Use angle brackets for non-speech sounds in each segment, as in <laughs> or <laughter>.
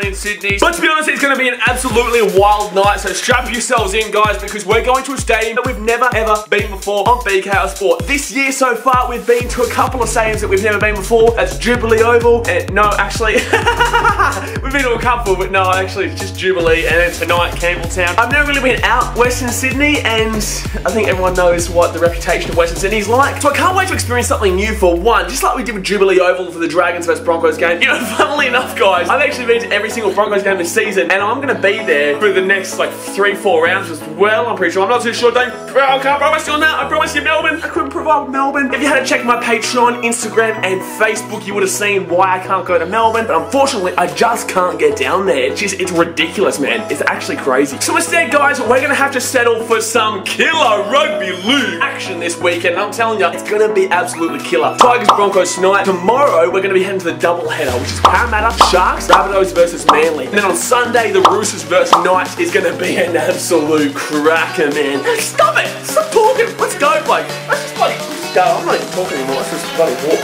in Sydney. But to be honest, it's going to be an absolutely wild night, so strap yourselves in, guys, because we're going to a stadium that we've never ever been before on BKR Sport. This year so far, we've been to a couple of stadiums that we've never been before. That's Jubilee Oval, and no, actually, <laughs> we've been to a couple, but no, actually, it's just Jubilee, and then tonight, Campbelltown. I've never really been out Western Sydney, and I think everyone knows what the reputation of Western Sydney is like. So I can't wait to experience something new for one, just like we did with Jubilee Oval for the Dragons vs Broncos game. You know, <laughs> funnily enough, guys, I've actually been to every single Broncos game this season, and I'm gonna be there for the next like three, four rounds as well. I'm pretty sure. I'm not too sure. Don't, I can't promise you on that. I promise you, Melbourne. I couldn't provide Melbourne. If you had to check my Patreon, Instagram, and Facebook, you would have seen why I can't go to Melbourne. But unfortunately, I just can't get down there. It's just, it's ridiculous, man. It's actually crazy. So instead, guys, we're gonna have to settle for some killer rugby league action this weekend. I'm telling you, it's gonna be absolutely killer. Tigers Broncos tonight. Tomorrow, we're gonna be heading to the double header, which is Parramatta Sharks, Rabbitohs versus Manly. And then on Sunday, the Roosters versus Knights is gonna be an absolute cracker, man. Stop it! Stop talking! Let's go, bloke. Let's just bloody go. I'm not even talking anymore. Let's just bloody walk.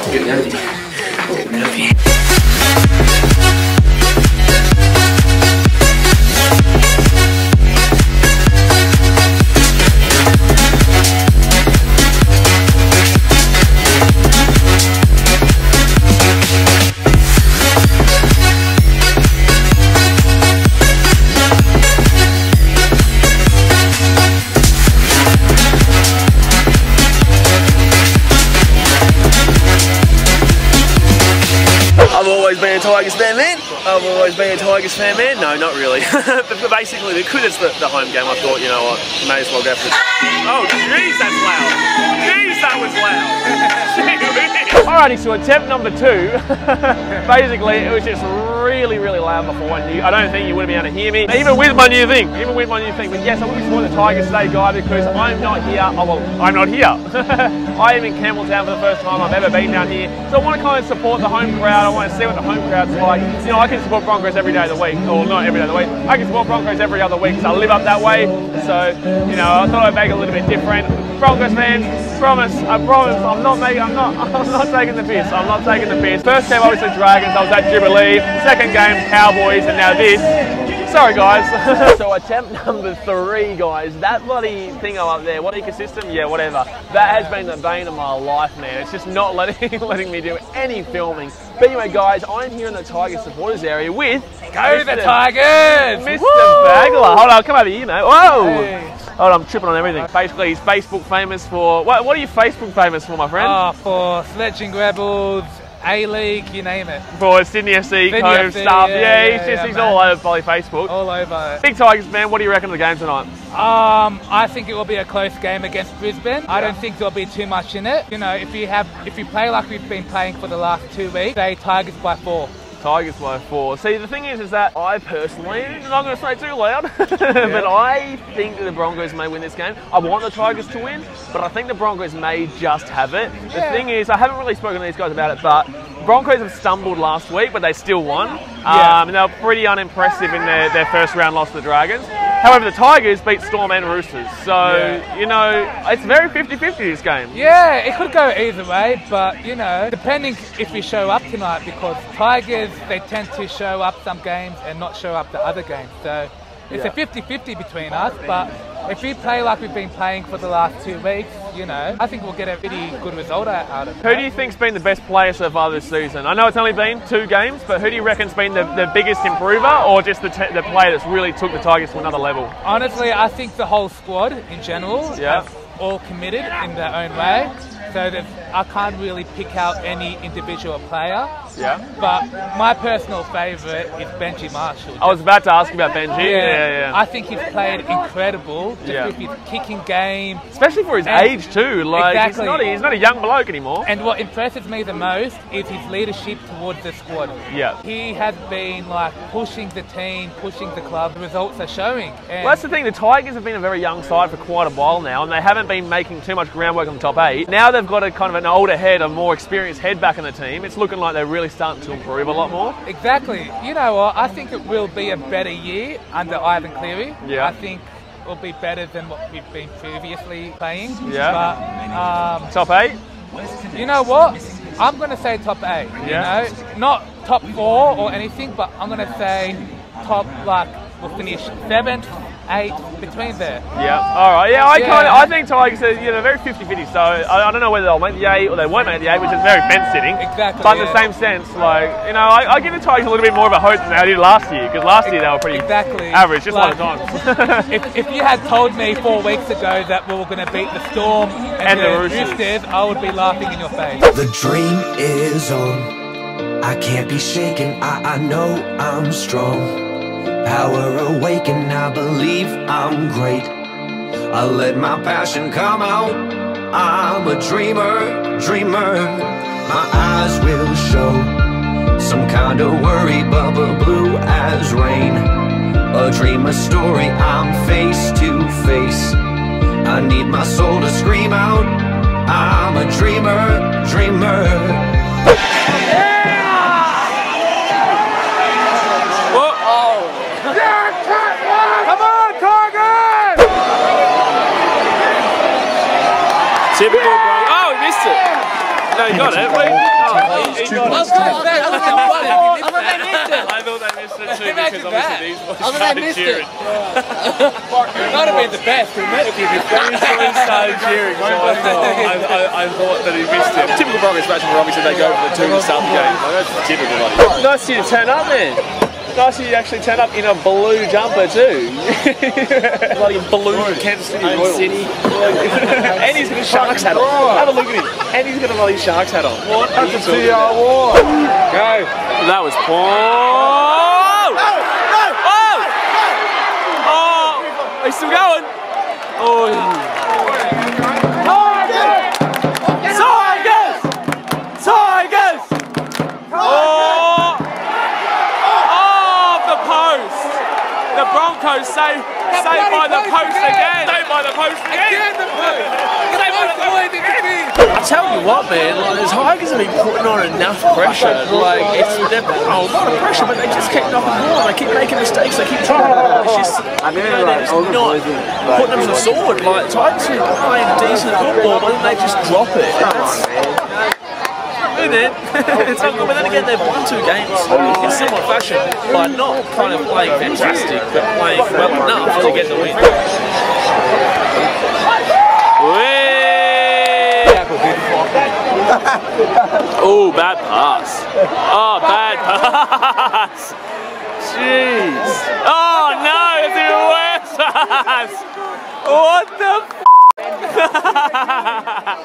I'm getting out of here. I'm getting out of here. Tigers fan, man. I've always been a Tigers fan, man. No, not really. <laughs> but, basically, because it's the, the home game, I thought, you know what, may as well go for it. Oh, jeez, that's loud. Jeez, that was loud. <laughs> Alrighty, so attempt number two. <laughs> basically, it was just really, really loud before I knew. I don't think you would have been able to hear me, even with my new thing. Even with my new thing. But yes, I will be supporting the Tigers today, guy, because I'm not here. Oh, well, I'm not here. <laughs> I am in Campbelltown for the first time I've ever been down here. So I want to kind of support the home crowd. I want to see what the home crowd's like. You know, I can support Broncos every day of the week, or not every day of the week. I can support Broncos every other week because I live up that way. So, you know, I thought I'd make it a little bit different. Broncos fans, promise, I promise, I'm not making, I'm not, <laughs> I'm not taking the piss. I'm not taking the piss. First game, obviously Dragons. I was at Jubilee. Second game, Cowboys, and now this. Sorry, guys. <laughs> so attempt number three, guys. That bloody thing up there, what ecosystem? Yeah, whatever. That has been the bane of my life, man. It's just not letting <laughs> letting me do any filming. But anyway, guys, I'm here in the Tiger supporters area with Go the Mr. Tigers! Mr. Woo! Bagler. Hold on, come over here, mate. Whoa! Hey. Hold on, I'm tripping on everything. Basically, he's Facebook famous for. What, what are you Facebook famous for, my friend? Oh, for Sledging Rebels, A League, you name it. for Sydney FC, Sydney Cove FC, stuff. yeah, Yeah, yeah, he's just yeah, he's man. all over bloody Facebook. All over. Big Tigers man, what do you reckon of the game tonight? Um, I think it will be a close game against Brisbane. I don't think there'll be too much in it. You know, if you have, if you play like we've been playing for the last two weeks, say Tigers by four. Tigers by four. See, the thing is, is that I personally, I'm not going to say too loud, <laughs> but I think that the Broncos may win this game. I want the Tigers to win, but I think the Broncos may just have it. The Yeah. thing is, I haven't really spoken to these guys about it, but Broncos have stumbled last week, but they still won. Yeah. Um, and they were pretty unimpressive in their, their first round loss to the Dragons. However, the Tigers beat Storm and Roosters. So, Yeah. you know, it's very 50 50 this game. Yeah, it could go either way, but you know, depending if we show up tonight, because Tigers they tend to show up some games and not show up the other games. So it's Yeah. a 50-50 between us. But if we play like we've been playing for the last two weeks, you know, I think we'll get a pretty good result out of it. Who do you think's been the best player so far this season? I know it's only been two games, but who do you reckon's been the, the biggest improver, or just the, t- the player that's really took the Tigers to another level? Honestly, I think the whole squad in general Yeah. have all committed in their own way. So that I can't really pick out any individual player. Yeah. But my personal favourite is Benji Marshall. I was about to ask about Benji. Yeah, yeah. yeah. I think he's played incredible just Yeah. with his kicking game. Especially for his And- age too. Like Exactly. he's not a, he's not a young bloke anymore. And what impresses me the most is his leadership towards the squad. Yeah. He has been like pushing the team, pushing the club. The results are showing. And Well, that's the thing. The Tigers have been a very young side for quite a while now, and they haven't been making too much groundwork on the top eight. Now they've got a kind of an older head, a more experienced head back in the team. It's looking like they're really starting to improve a lot more. Exactly. You know what? I think it will be a better year under Ivan Cleary. Yeah. I think it will be better than what we've been previously playing. Yeah. But um, Top eight. you know what? I'm gonna say top eight. Yeah. You know, not top four or anything, but I'm gonna say top like we'll finish seventh, eighth, between there. Yeah. All right. Yeah, I Yeah. kind of, I think Tigers are you know very 50-50. So I, I don't know whether they'll make the eight or they won't make the eight, which is very fence sitting. Exactly, But in the same sense, like you know, I, I give the Tigers a little bit more of a hope than they did last year because last year they were pretty Exactly. average, just Like- like the <laughs> If, if you had told me four weeks ago that we were going to beat the Storm And and, the Roosters. I would be laughing in your face. The dream is on. I can't be shaken. I, I know I'm strong. Power awaken. I believe I'm great. I let my passion come out. I'm a dreamer, dreamer. My eyes will show some kind of worry, bubble blue as rain. A dream, a story. I'm face to face. I need my soul to scream out. I'm a dreamer, dreamer. Come on, Tigers! Typical bro. Oh, he missed it. No, he got it. Wait. Oh, he, he got it. Oh, I thought they missed it too because obviously these boys started cheering. Might have been the best, isn't it? These boys started cheering, so I thought, I, I, I thought that he missed it. Typical Broncos match where obviously they go for the two to start the game. Like, that's typical, buddy. Nice of you to turn up, man. Nice of you actually turn up in a blue jumper too. <laughs> Bloody blue Kansas City Royals. City. <laughs> and he's got a Sharks hat on. Have a look at him. And he's got a bloody Sharks hat on. What? That's a TR war. Go. That was Paul. No! No! Oh! Oh! oh! He's still going. Oh. Saved, saved by the post again! Saved by the post again! Saved by the post again! I tell you what, man, like, the Tigers have been putting on enough pressure. Like, it's they're putting on a lot of pressure, but they just keep knocking the ball. They keep making mistakes. They keep trying. It's just, you know, they're just not putting them to the sword. Like, Tigers are playing decent football, but then they just drop it. That's, good, <laughs> man. it's not good. But then again, they've won two games in similar fashion by not kind of playing fantastic, but playing well enough to get the win. Oh, bad pass. Oh, bad pass. Jeez. Oh, no, it's even worse. <laughs> What the f- <laughs>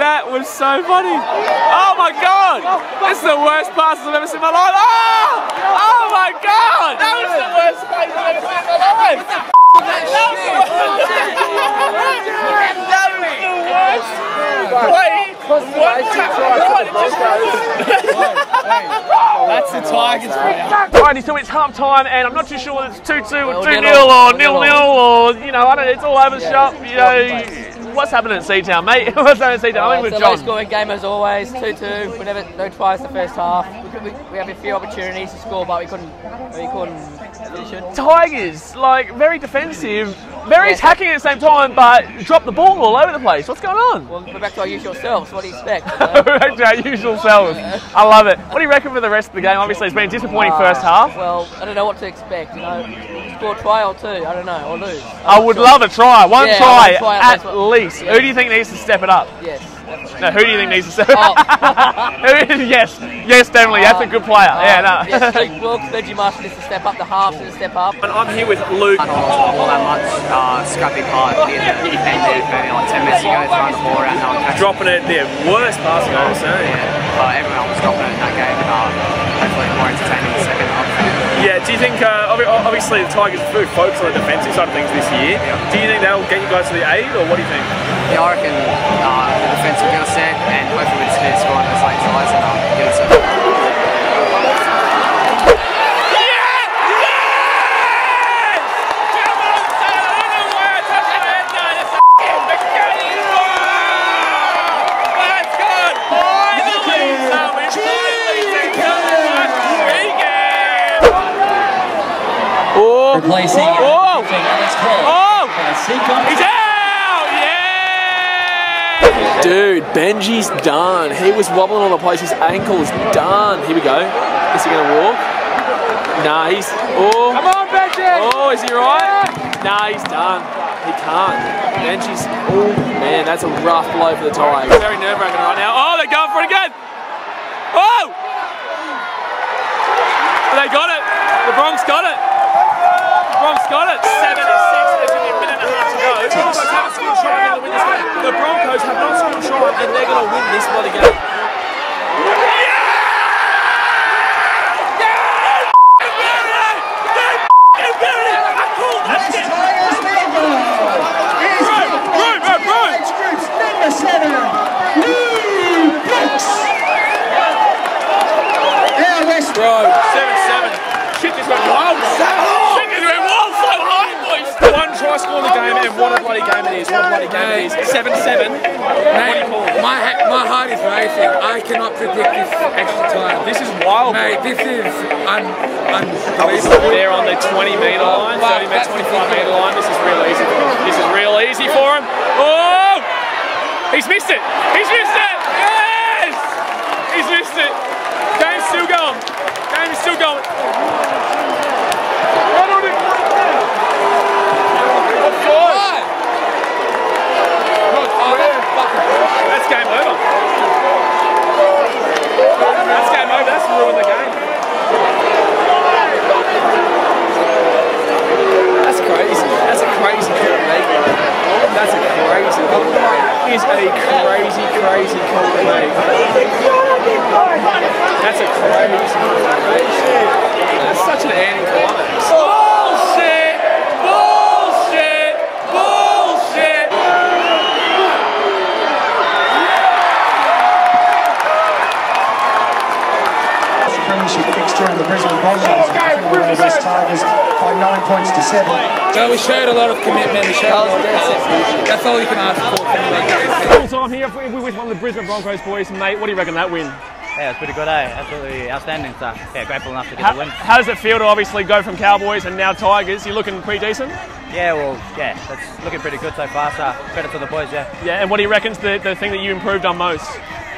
That was so funny. Oh my god! This is the worst pass I've ever seen in my life. Oh! Oh my god! That was the worst pass I've ever seen in my life. That was the worst play. That's the Tigers player. Alrighty, so it's half time, and I'm not too sure whether it's 2 2 or 2 0 or nil nil or, you know, I don't know, it's all over the shop. You know, what's happening at Seatown, mate? <laughs> what's happening at Seatown? I'm in with it's a low John. scoring game as always, 2 2. We never no twice the first half. We, we, we had a few opportunities to score, but we couldn't we couldn't. Tigers, like, very defensive, very Yes. attacking at the same time, but drop the ball all over the place. What's going on? Well, we're back to our usual selves. What do you expect? <laughs> Back to our usual selves. I love it. What do you reckon for the rest of the game? Obviously, it's been a disappointing uh, first half. Well, I don't know what to expect. You know, score a try or two. I don't know, or lose. I would love a try, one Yeah, try one try at at least. least. Who do you think needs to step it up? Yes. No, who do you think needs to step it Oh. <laughs> up? Yes, yes, definitely. That's a good player. yeah, no. Yes, Luke Wilkes, Benji Marshall needs to step up. The halves need to step up. And I'm here with Luke. all that much uh, scrappy part in the defend there for like 10 minutes ago, throwing the ball around, no one Dropping it, the worst passing I've ever seen. Yeah, but everyone was dropping it in that game. Uh, hopefully more entertaining the second half. Yeah, do you think, uh, obviously the Tigers are very focused on the defensive side of things this year. Do you think that'll get you guys to the eight, or what do you think? Yeah, I reckon uh, us there, and hopefully we just score on those late tries and uh, get us there. Replacing Oh! Alex Cole. Oh! Uh, Seacon. He's out! Yeah! Dude, Benji's done. He was wobbling on the place. His ankle is done. Here we go. Is he going to walk? Nah, he's. Oh. Come on, Benji! Oh, is he right? Nah, he's done. He can't. Benji's. Oh, man, that's a rough blow for the Tigers. Very nerve wracking right now. Oh, they're going for it again. Oh! They got it. The Bronx got it. The Bronx got it. Seven to six. There's only a minute and a half to go. The Broncos haven't scored a shot. They're gonna win this game. The Broncos have not scored a shot, and they're going to win this bloody game. Seven, Luke Brooks. Now West Bro, 7-7. Shit just went wild so high, boys. One try score in the game, and what a bloody game it is. What a bloody game it is. 7-7. What do you? My, ha- my heart is racing. I cannot predict this extra time. This is wild. Mate, this is un- unbelievable. They're on the 20 metre line, 30 metre, 25 metre line. This is real easy for him. This is real easy for him. Oh! He's missed it. He's missed it. Yes! He's missed it. Game's still going. Game is still going. Run on it. Offside. That's game over. That's game over. That's ruined the game. That's crazy. That's a crazy call, mate. That's a crazy. That is a crazy, crazy call, mate. That's a crazy call, mate. That's such an anticlimax. Premiership fixture and the Brisbane Broncos defeated the West Tigers by nine points to seven. Well, we showed a lot of commitment. We showed a lot of That's all you can ask for from the. Full time here we're with one of the Brisbane Broncos boys, mate. What do you reckon that win? Yeah, it's pretty good, eh? Absolutely outstanding. So, yeah, grateful enough to get How, the win. how does it feel to obviously go from Cowboys and now Tigers? You're looking pretty decent. Yeah, well, yeah, that's looking pretty good so far. So, credit to the boys, yeah. Yeah, and what do you reckon's the, the thing that you improved on most?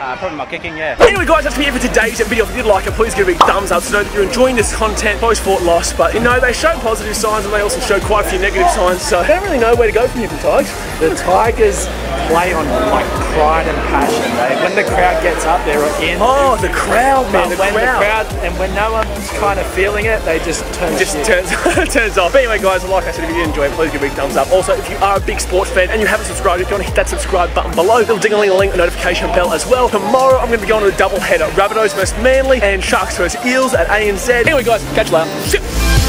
Uh, probably my kicking, yeah. Anyway, guys, that's me for today's video. If you did like it, please give it a big thumbs up to know that you're enjoying this content. Both fought lost, but you know, they show positive signs and they also show quite a few negative signs, so I don't really know where to go from here from Tigers. The Tigers play on like pride and passion. They, when the crowd gets up, they're in. Oh, the crowd, man, the when crowd. the crowd and when no one's kind of feeling it, they just turn just turns <laughs> turns off. But anyway, guys, like I said, if you did enjoy it, please give it a big thumbs up. Also, if you are a big sports fan and you haven't subscribed, if you want to hit that subscribe button below, little ding-a-ling-a-ling notification bell as well. Tomorrow, I'm going to be going to a double header: Rabbitohs versus Manly and Sharks versus Eels at ANZ. Anyway, guys, catch you later.